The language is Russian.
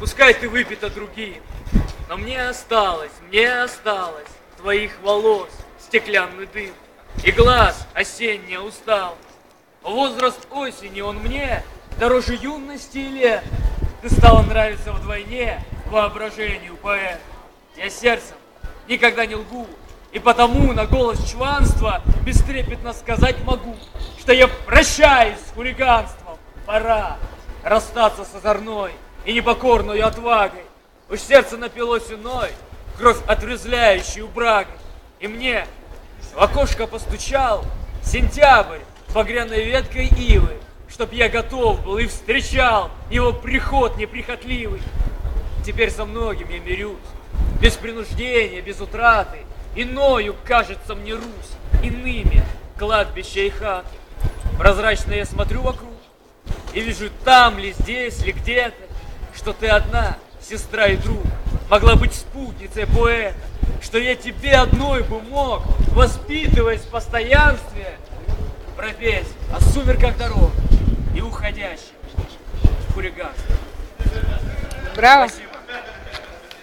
Пускай ты выпита другим, но мне осталось, мне осталось твоих волос стеклянный дым и глаз осенний устал. Возраст осени он мне дороже юности и лет. Ты стала нравиться вдвойне воображению поэт. Я сердцем никогда не лгу, и потому на голос чванства бестрепетно сказать могу, что я прощаюсь с хулиганством. Пора расстаться с озорной и непокорной отвагой. Уж сердце напилось иной, кровь отрезвляющей брагой. И мне в окошко постучал сентябрь багряной веткой ивы, чтоб я готов был и встречал его приход неприхотливый. Теперь со многим я мирюсь, без принуждения, без утраты, иною кажется мне Русь, иными кладбища и хаты. Прозрачно я смотрю вокруг и вижу там ли, здесь ли, где-то, что ты одна, сестра и друг, могла быть спутницей поэта, что я тебе одной бы мог, воспитываясь в постоянстве, пропеть о сумерках дорог и уходящих в хулиганство. Браво. Спасибо.